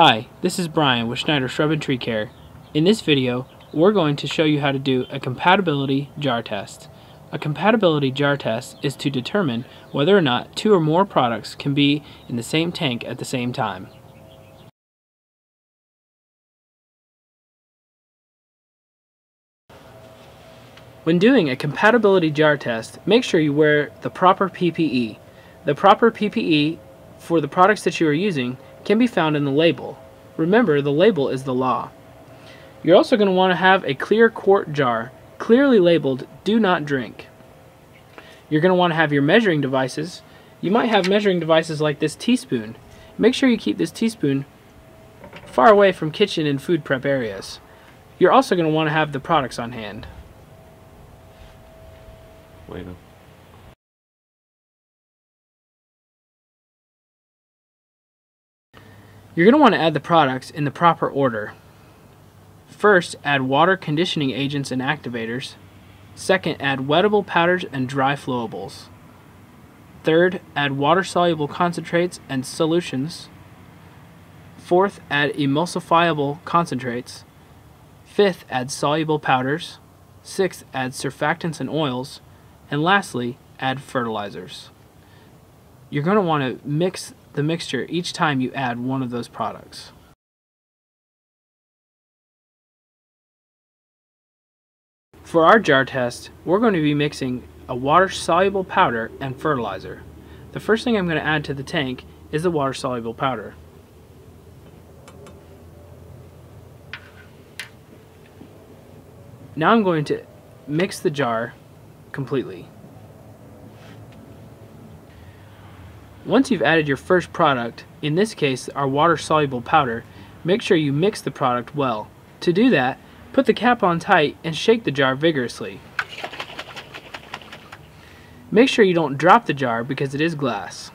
Hi, this is Brian with Schneider Shrub and Tree Care. In this video, we're going to show you how to do a compatibility jar test. A compatibility jar test is to determine whether or not two or more products can be in the same tank at the same time. When doing a compatibility jar test, make sure you wear the proper PPE. The proper PPE for the products that you are using can be found in the label. Remember, the label is the law. You're also going to want to have a clear quart jar, clearly labeled do not drink. You're going to want to have your measuring devices. You might have measuring devices like this teaspoon. Make sure you keep this teaspoon far away from kitchen and food prep areas. You're also going to want to have the products on hand. Wait You're going to want to add the products in the proper order. First, add water conditioning agents and activators. Second, add wettable powders and dry flowables. Third, add water-soluble concentrates and solutions. Fourth, add emulsifiable concentrates. Fifth, add soluble powders. Sixth, add surfactants and oils. And lastly, add fertilizers. You're going to want to mix the mixture each time you add one of those products. For our jar test, we're going to be mixing a water-soluble powder and fertilizer. The first thing I'm going to add to the tank is the water-soluble powder. Now I'm going to mix the jar completely. Once you've added your first product, in this case our water-soluble powder, make sure you mix the product well. To do that, put the cap on tight and shake the jar vigorously. Make sure you don't drop the jar because it is glass.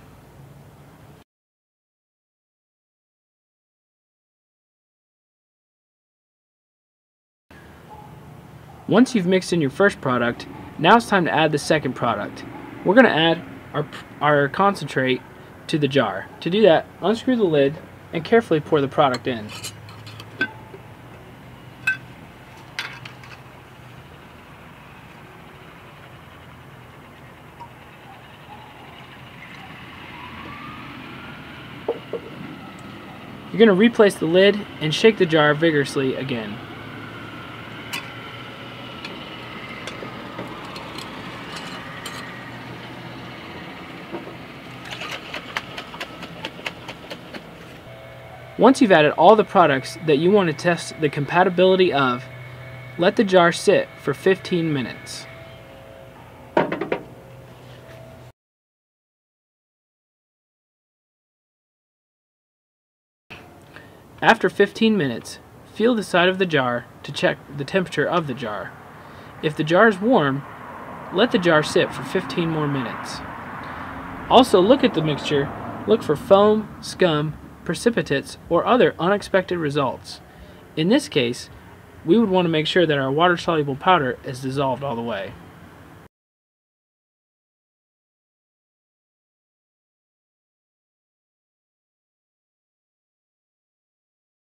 Once you've mixed in your first product, now it's time to add the second product. We're going to add our, our concentrate to the jar. To do that, unscrew the lid and carefully pour the product in. You're going to replace the lid and shake the jar vigorously again. Once you've added all the products that you want to test the compatibility of, let the jar sit for 15 minutes. After 15 minutes, feel the side of the jar to check the temperature of the jar. If the jar is warm, let the jar sit for 15 more minutes. Also look at the mixture, look for foam, scum, precipitates, or other unexpected results. In this case, we would want to make sure that our water-soluble powder is dissolved all the way.